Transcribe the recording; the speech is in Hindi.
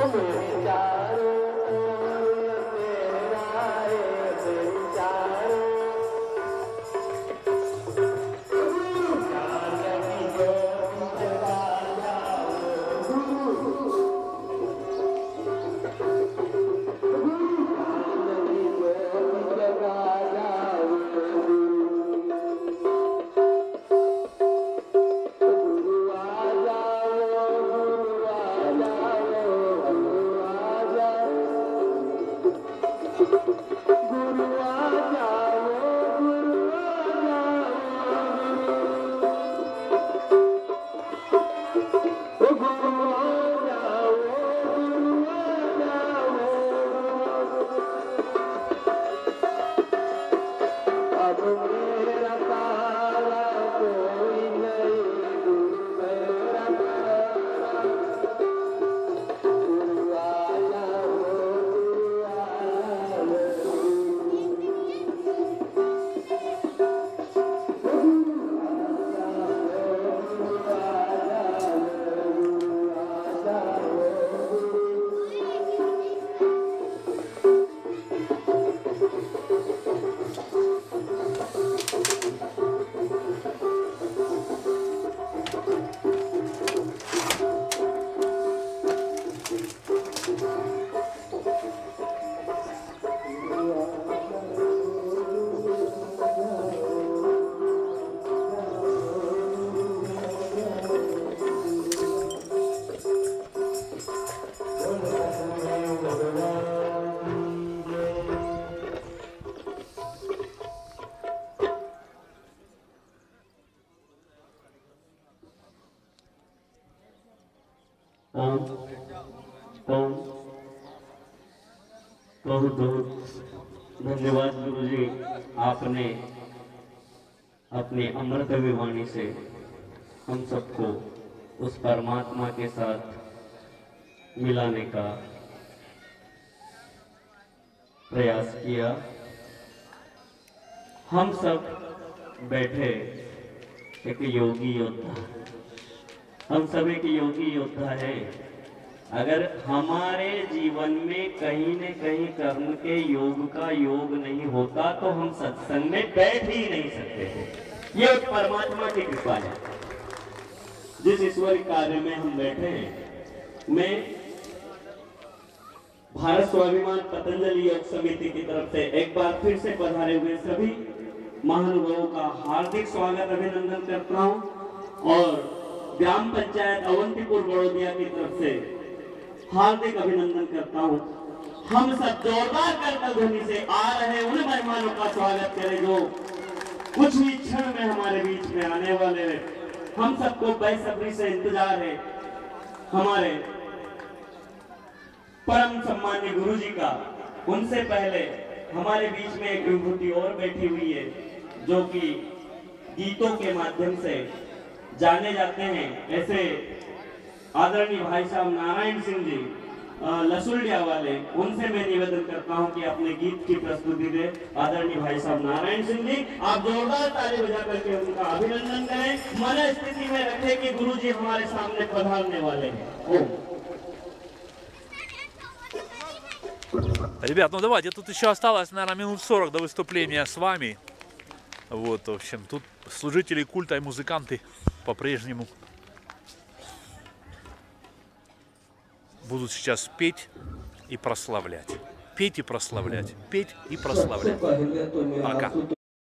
너무 음. 진짜 बहुत बहुत धन्यवाद गुरु जी आपने अपने अमृत वाणी से हम सबको उस परमात्मा के साथ मिलाने का प्रयास किया। हम सब बैठे एक योगी योद्धा। हम सब एक योगी योद्धा है। अगर हमारे जीवन में कहीं न कहीं कर्म के योग का योग नहीं होता तो हम सत्संग में बैठ ही नहीं सकते ये परमात्मा की कृपा है। जिस ईश्वर कार्य में हम बैठे हैं, मैं भारत स्वाभिमान पतंजलि योग समिति की तरफ़ से एक बार फिर से पधारे हुए सभी महानुभावों का हार्दिक स्वागत, अभिनंदन करता हूँ। और ग्राम पंचायत अवंतीपुर बड़ोदिया की तरफ़ से हार्दिक अभिनंदन करता हूँ। हम सब जोरदार करतल ध्वनि से आ रहे उन मेहमानों का स्वागत करें जो कुछ ही क्षण में हमारे बीच में आने वाले हैं। हम सबको बेसब्री से इंतज़ार है। हमारे परम सम्मान्य गुरु जी का उनसे पहले हमारे बीच में एक विभूति और बैठी हुई है, जो कि गीतों के माध्यम से जाने जाते हैं ऐसे आदरणीय भाई साहब नारायण सिंह जी अ, लसुलिया वाले उनसे मैं निवेदन करता हूं कि अपने गीत की प्रस्तुति दे आदरणीय भाई साहब नारायण सिंह जी आप जोरदार ताली बजा करके उनका अभिनंदन करें मन स्थिति में रखें कि गुरु जी हमारे सामने पधारने वाले हैं ओम Ребят, ну давайте, тут еще осталось, наверное, минут 40 до выступления с вами. Вот, в общем, тут служители культа и музыканты По-прежнему будут сейчас петь и прославлять. Петь и прославлять. Петь и прославлять. Пока.